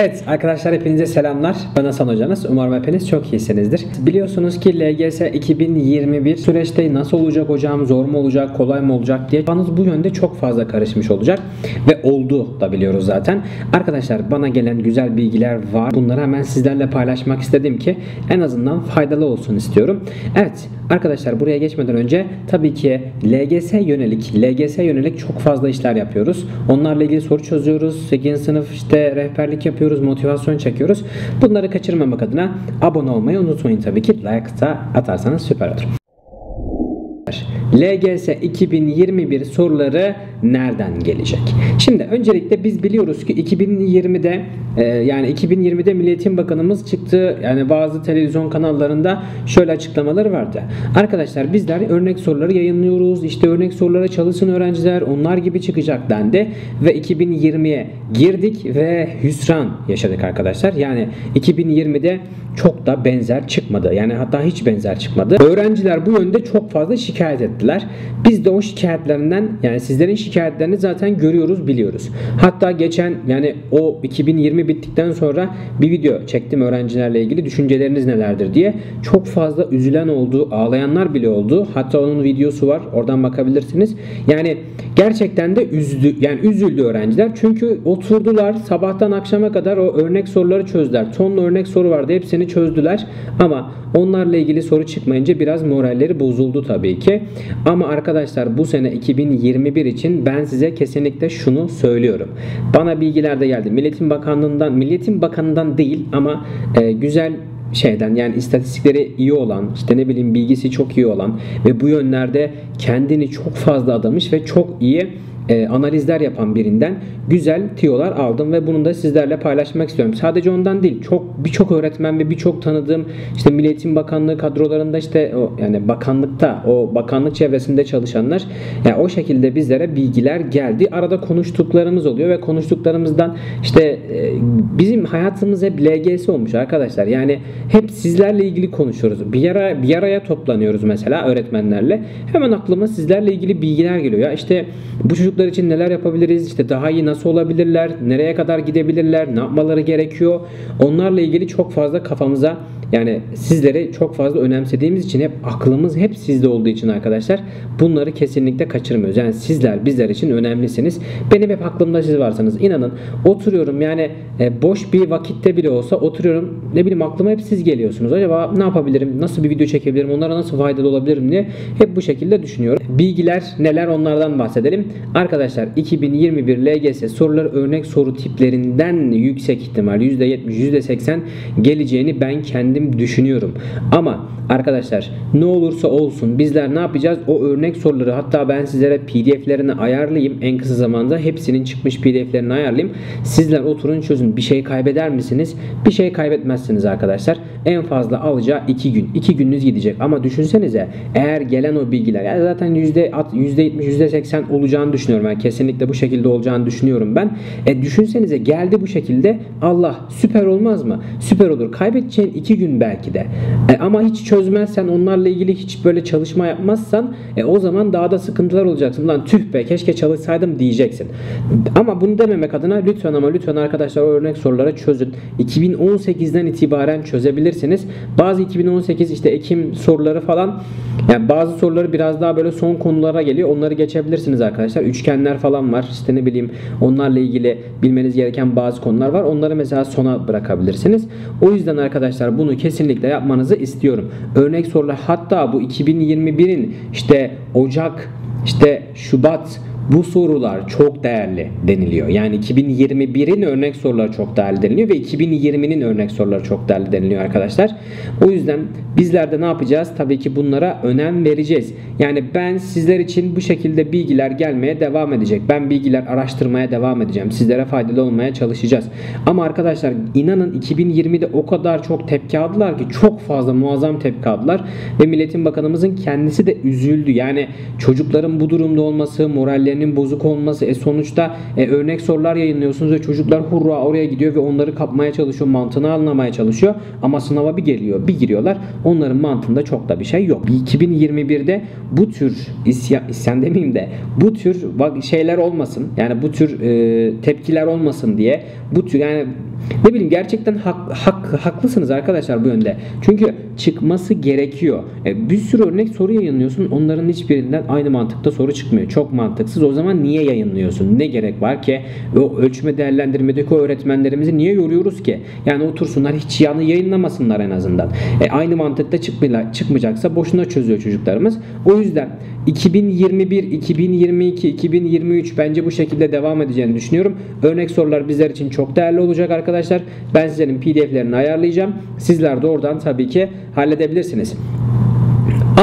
Evet arkadaşlar hepinize selamlar. Ben Hasan hocanız. Umarım hepiniz çok iyisinizdir. Biliyorsunuz ki LGS 2021 süreçte nasıl olacak hocam, zor mu olacak, kolay mı olacak diye kafanız bu yönde çok fazla karışmış olacak. Ve oldu da biliyoruz zaten. Arkadaşlar bana gelen güzel bilgiler var. Bunları hemen sizlerle paylaşmak istedim ki en azından faydalı olsun istiyorum. Evet arkadaşlar buraya geçmeden önce tabii ki LGS yönelik, LGS yönelik çok fazla işler yapıyoruz. Onlarla ilgili soru çözüyoruz. 8. sınıf işte rehberlik yapıyoruz, motivasyon çekiyoruz. Bunları kaçırmamak adına abone olmayı unutmayın tabii ki. Like da atarsanız süper olur. LGS 2021 soruları nereden gelecek? Şimdi öncelikle biz biliyoruz ki 2020'de e, yani 2020'de Milli Bakanımız çıktı. Yani bazı televizyon kanallarında şöyle açıklamaları vardı. Arkadaşlar bizler örnek soruları yayınlıyoruz. İşte örnek sorulara çalışsın öğrenciler. Onlar gibi çıkacak dendi ve 2020'ye girdik ve hüsran yaşadık arkadaşlar. Yani 2020'de çok da benzer çıkmadı. Yani hatta hiç benzer çıkmadı. Öğrenciler bu yönde çok fazla şikayet ettiler. Biz de o şikayetlerinden yani sizlerin şikayetlerini zaten görüyoruz, biliyoruz. Hatta geçen yani o 2020 bittikten sonra bir video çektim öğrencilerle ilgili düşünceleriniz nelerdir diye. Çok fazla üzülen oldu, ağlayanlar bile oldu. Hatta onun videosu var. Oradan bakabilirsiniz. Yani gerçekten de üzdü yani üzüldü öğrenciler. Çünkü oturdular sabahtan akşama kadar o örnek soruları çözdüler. Tonla örnek soru vardı. Hepsini çözdüler. Ama onlarla ilgili soru çıkmayınca biraz moralleri bozuldu tabii ki. Ama arkadaşlar bu sene 2021 için ben size kesinlikle şunu söylüyorum. Bana bilgiler de geldi. Milletin Bakanlığından, Milletin Bakanından değil ama e, güzel şeyden yani istatistikleri iyi olan işte ne bileyim bilgisi çok iyi olan ve bu yönlerde kendini çok fazla adamış ve çok iyi e, analizler yapan birinden güzel tiyolar aldım ve bunu da sizlerle paylaşmak istiyorum. Sadece ondan değil. Çok birçok öğretmen ve birçok tanıdığım işte Milli Eğitim Bakanlığı kadrolarında işte o yani bakanlıkta o bakanlık çevresinde çalışanlar yani o şekilde bizlere bilgiler geldi. Arada konuştuklarımız oluyor ve konuştuklarımızdan işte e, bizim hayatımız hep LGS olmuş arkadaşlar. Yani hep sizlerle ilgili konuşuyoruz. Bir ara bir araya toplanıyoruz mesela öğretmenlerle. Hemen aklıma sizlerle ilgili bilgiler geliyor. Ya işte bu çocuklar için neler yapabiliriz? İşte daha iyi nasıl olabilirler? Nereye kadar gidebilirler? Ne yapmaları gerekiyor? Onlarla ilgili çok fazla kafamıza yani sizleri çok fazla önemsediğimiz için hep aklımız hep sizde olduğu için arkadaşlar bunları kesinlikle kaçırmıyoruz. Yani sizler bizler için önemlisiniz. Benim hep aklımda siz varsanız inanın oturuyorum yani e, boş bir vakitte bile olsa oturuyorum ne bileyim aklıma hep siz geliyorsunuz. Acaba ne yapabilirim? Nasıl bir video çekebilirim? Onlara nasıl faydalı olabilirim diye hep bu şekilde düşünüyorum. Bilgiler neler onlardan bahsedelim. Arkadaşlar 2021 LGS soruları örnek soru tiplerinden yüksek ihtimal %70 %80 geleceğini ben kendim kendim düşünüyorum. Ama arkadaşlar ne olursa olsun bizler ne yapacağız? O örnek soruları hatta ben sizlere pdf'lerini ayarlayayım en kısa zamanda. Hepsinin çıkmış pdf'lerini ayarlayayım. Sizler oturun çözün. Bir şey kaybeder misiniz? Bir şey kaybetmezsiniz arkadaşlar. En fazla alacağı 2 gün. 2 gününüz gidecek. Ama düşünsenize eğer gelen o bilgiler yani zaten %70 %80 olacağını düşünüyorum. Yani kesinlikle bu şekilde olacağını düşünüyorum ben. E düşünsenize geldi bu şekilde Allah süper olmaz mı? Süper olur. Kaybedeceğin 2 gün gün belki de. E, ama hiç çözmezsen onlarla ilgili hiç böyle çalışma yapmazsan e, o zaman daha da sıkıntılar olacaksın. Lan tüh be keşke çalışsaydım diyeceksin. Ama bunu dememek adına lütfen ama lütfen arkadaşlar o örnek soruları çözün. 2018'den itibaren çözebilirsiniz. Bazı 2018 işte Ekim soruları falan yani bazı soruları biraz daha böyle son konulara geliyor. Onları geçebilirsiniz arkadaşlar. Üçgenler falan var. İşte ne bileyim onlarla ilgili bilmeniz gereken bazı konular var. Onları mesela sona bırakabilirsiniz. O yüzden arkadaşlar bunu kesinlikle yapmanızı istiyorum. Örnek sorular hatta bu 2021'in işte Ocak işte Şubat bu sorular çok değerli deniliyor. Yani 2021'in örnek soruları çok değerli deniliyor ve 2020'nin örnek soruları çok değerli deniliyor arkadaşlar. O yüzden bizler de ne yapacağız? Tabii ki bunlara önem vereceğiz. Yani ben sizler için bu şekilde bilgiler gelmeye devam edecek. Ben bilgiler araştırmaya devam edeceğim. Sizlere faydalı olmaya çalışacağız. Ama arkadaşlar inanın 2020'de o kadar çok tepki aldılar ki çok fazla muazzam tepki aldılar ve Milletin Bakanımızın kendisi de üzüldü. Yani çocukların bu durumda olması, morallerini morallerinin bozuk olması. E sonuçta e, örnek sorular yayınlıyorsunuz ve çocuklar hurra oraya gidiyor ve onları kapmaya çalışıyor, mantığını anlamaya çalışıyor. Ama sınava bir geliyor, bir giriyorlar. Onların mantığında çok da bir şey yok. 2021'de bu tür isyan, isyan demeyeyim de bu tür şeyler olmasın. Yani bu tür e, tepkiler olmasın diye bu tür yani Ne bileyim gerçekten hak, hak, haklısınız arkadaşlar bu yönde. Çünkü çıkması gerekiyor. E, bir sürü örnek soru yayınlıyorsun. Onların hiçbirinden aynı mantıkta soru çıkmıyor. Çok mantıksız. O zaman niye yayınlıyorsun? Ne gerek var ki? O ölçme değerlendirmedeki o öğretmenlerimizi niye yoruyoruz ki? Yani otursunlar hiç yanı yayınlamasınlar en azından. E, aynı mantıkta çıkmayacaksa boşuna çözüyor çocuklarımız. O yüzden 2021, 2022, 2023 bence bu şekilde devam edeceğini düşünüyorum. Örnek sorular bizler için çok değerli olacak arkadaşlar. Ben sizlerin pdf'lerini ayarlayacağım. Sizler de oradan tabii ki halledebilirsiniz.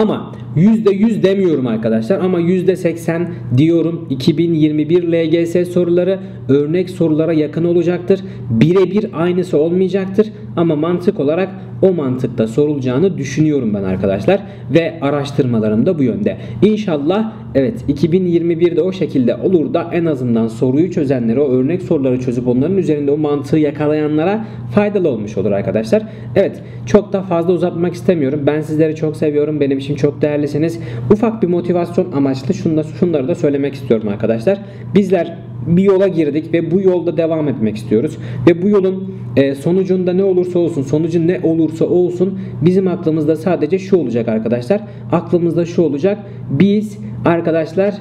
Ama %100 demiyorum arkadaşlar ama %80 diyorum 2021 LGS soruları örnek sorulara yakın olacaktır. Birebir aynısı olmayacaktır ama mantık olarak o mantıkta sorulacağını düşünüyorum ben arkadaşlar ve araştırmalarım da bu yönde. İnşallah evet 2021'de o şekilde olur da en azından soruyu çözenlere o örnek soruları çözüp onların üzerinde o mantığı yakalayanlara faydalı olmuş olur arkadaşlar. Evet çok da fazla uzatmak istemiyorum. Ben sizleri çok seviyorum. Benim için çok değerlisiniz. Ufak bir motivasyon amaçlı şunları da söylemek istiyorum arkadaşlar. Bizler bir yola girdik ve bu yolda devam etmek istiyoruz. Ve bu yolun e, sonucunda ne olursa olsun, sonucu ne olursa olsun bizim aklımızda sadece şu olacak arkadaşlar. Aklımızda şu olacak. Biz arkadaşlar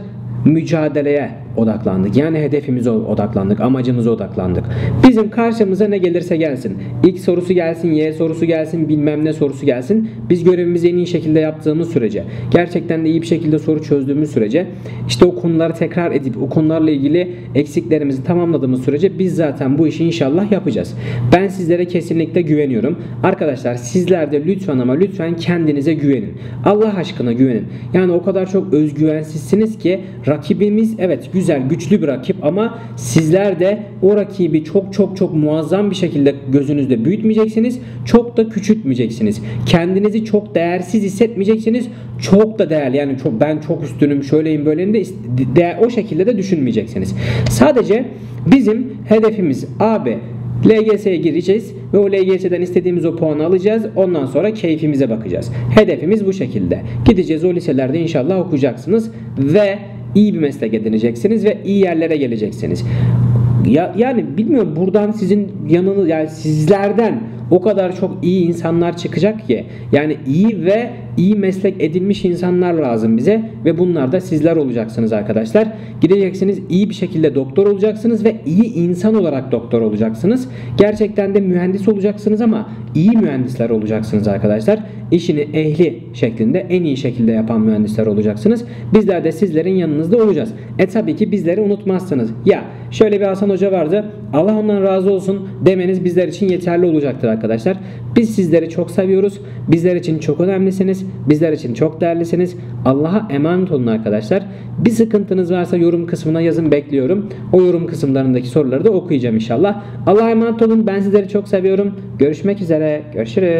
mücadeleye odaklandık. Yani hedefimize odaklandık, amacımıza odaklandık. Bizim karşımıza ne gelirse gelsin. X sorusu gelsin, Y sorusu gelsin, bilmem ne sorusu gelsin. Biz görevimizi en iyi şekilde yaptığımız sürece, gerçekten de iyi bir şekilde soru çözdüğümüz sürece, işte o konuları tekrar edip o konularla ilgili eksiklerimizi tamamladığımız sürece biz zaten bu işi inşallah yapacağız. Ben sizlere kesinlikle güveniyorum. Arkadaşlar sizler de lütfen ama lütfen kendinize güvenin. Allah aşkına güvenin. Yani o kadar çok özgüvensizsiniz ki rakibimiz evet güzel güzel, güçlü bir rakip ama sizler de o rakibi çok çok çok muazzam bir şekilde gözünüzde büyütmeyeceksiniz. Çok da küçültmeyeceksiniz. Kendinizi çok değersiz hissetmeyeceksiniz. Çok da değerli yani çok ben çok üstünüm, şöyleyim böyleyim de de, o şekilde de düşünmeyeceksiniz. Sadece bizim hedefimiz abi LGS'ye gireceğiz ve o LGS'den istediğimiz o puanı alacağız. Ondan sonra keyfimize bakacağız. Hedefimiz bu şekilde. Gideceğiz o liselerde inşallah okuyacaksınız ve iyi bir meslek edineceksiniz ve iyi yerlere geleceksiniz. Ya, yani bilmiyorum buradan sizin yanınız yani sizlerden o kadar çok iyi insanlar çıkacak ki yani iyi ve iyi meslek edinmiş insanlar lazım bize ve bunlar da sizler olacaksınız arkadaşlar. Gideceksiniz iyi bir şekilde doktor olacaksınız ve iyi insan olarak doktor olacaksınız. Gerçekten de mühendis olacaksınız ama iyi mühendisler olacaksınız arkadaşlar. İşini ehli şeklinde en iyi şekilde yapan mühendisler olacaksınız. Bizler de sizlerin yanınızda olacağız. E tabii ki bizleri unutmazsınız. Ya şöyle bir Hasan Hoca vardı. Allah ondan razı olsun demeniz bizler için yeterli olacaktır arkadaşlar. Biz sizleri çok seviyoruz. Bizler için çok önemlisiniz. Bizler için çok değerlisiniz. Allah'a emanet olun arkadaşlar. Bir sıkıntınız varsa yorum kısmına yazın bekliyorum. O yorum kısımlarındaki soruları da okuyacağım inşallah. Allah'a emanet olun. Ben sizleri çok seviyorum. Görüşmek üzere. Görüşürüz.